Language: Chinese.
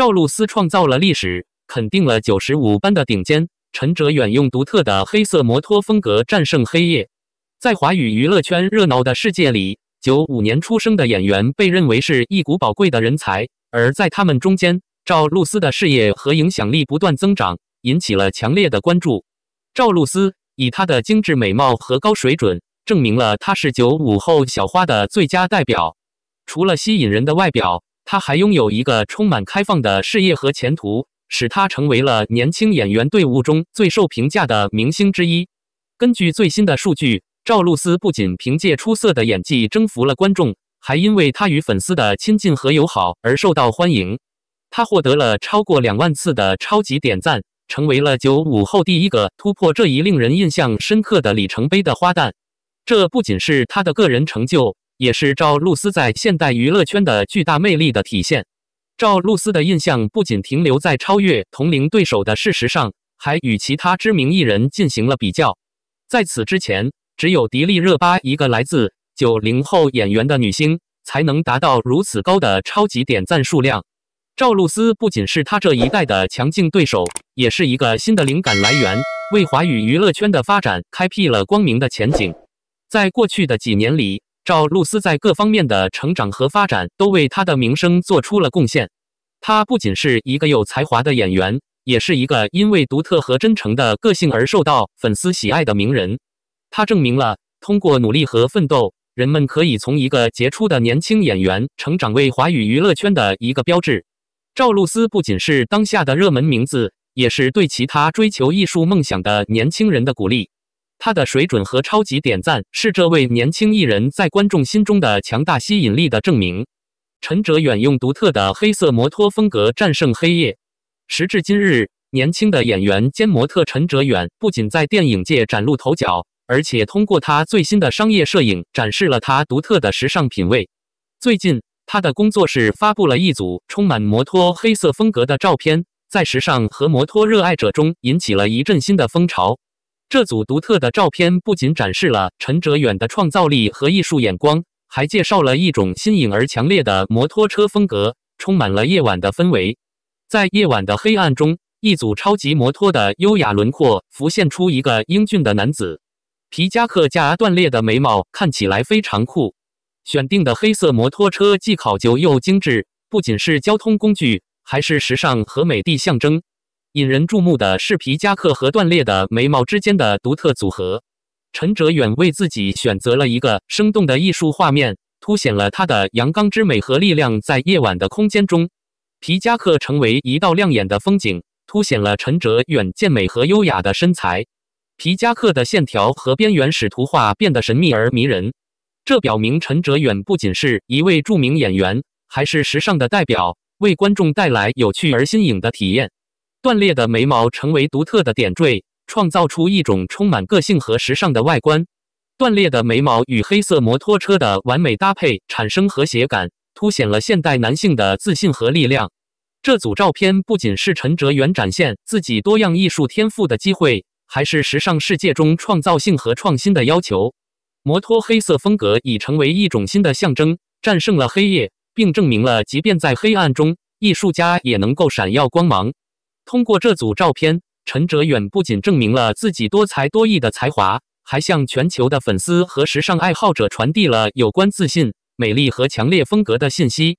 赵露思创造了历史，肯定了九十五班的顶尖。陈哲远用独特的黑色摩托风格战胜黑夜。在华语娱乐圈热闹的世界里，九五年出生的演员被认为是一股宝贵的人才，而在他们中间，赵露思的事业和影响力不断增长，引起了强烈的关注。赵露思以她的精致美貌和高水准，证明了她是九五后小花的最佳代表。除了吸引人的外表，他还拥有一个充满开放的事业和前途。使他成为了年轻演员队伍中最受评价的明星之一。根据最新的数据，赵露思不仅凭借出色的演技征服了观众，还因为她与粉丝的亲近和友好而受到欢迎。她获得了超过两万次的超级点赞，成为了九五后第一个突破这一令人印象深刻的里程碑的花旦。这不仅是她的个人成就，也是赵露思在现代娱乐圈的巨大魅力的体现。赵露思的印象不仅停留在超越同龄对手的事实上，还与其他知名艺人进行了比较。在此之前，只有迪丽热巴一个来自九零后演员的女星才能达到如此高的超级点赞数量。赵露思不仅是她这一代的强劲对手，也是一个新的灵感来源，为华语娱乐圈的发展开辟了光明的前景。在过去的几年里，赵露思在各方面的成长和发展都为她的名声做出了贡献。她不仅是一个有才华的演员，也是一个因为独特和真诚的个性而受到粉丝喜爱的名人。她证明了，通过努力和奋斗，人们可以从一个杰出的年轻演员成长为华语娱乐圈的一个标志。赵露思不仅是当下的热门名字，也是对其他追求艺术梦想的年轻人的鼓励。他的水准和超级点赞是这位年轻艺人在观众心中的强大吸引力的证明。陈哲远用独特的黑色摩托风格战胜黑夜。时至今日，年轻的演员兼模特陈哲远不仅在电影界崭露头角，而且通过他最新的商业摄影展示了他独特的时尚品味。最近，他的工作室发布了一组充满摩托黑色风格的照片，在时尚和摩托热爱者中引起了一阵新的风潮。这组独特的照片不仅展示了陈哲远的创造力和艺术眼光，还介绍了一种新颖而强烈的摩托车风格，充满了夜晚的氛围。在夜晚的黑暗中，一组超级摩托的优雅轮廓浮现出一个英俊的男子，皮夹克加断裂的眉毛看起来非常酷。选定的黑色摩托车既考究又精致，不仅是交通工具，还是时尚和美的象征。引人注目的是皮夹克和断裂的眉毛之间的独特组合。陈哲远为自己选择了一个生动的艺术画面，凸显了他的阳刚之美和力量。在夜晚的空间中，皮夹克成为一道亮眼的风景，凸显了陈哲远健美和优雅的身材。皮夹克的线条和边缘使图画变得神秘而迷人。这表明陈哲远不仅是一位著名演员，还是时尚的代表，为观众带来有趣而新颖的体验。断裂的眉毛成为独特的点缀，创造出一种充满个性和时尚的外观。断裂的眉毛与黑色摩托车的完美搭配，产生和谐感，凸显了现代男性的自信和力量。这组照片不仅是陈哲远展现自己多样艺术天赋的机会，还是时尚世界中创造性和创新的要求。摩托黑色风格已成为一种新的象征，战胜了黑夜，并证明了即便在黑暗中，艺术家也能够闪耀光芒。通过这组照片，陈哲远不仅证明了自己多才多艺的才华，还向全球的粉丝和时尚爱好者传递了有关自信、美丽和强烈风格的信息。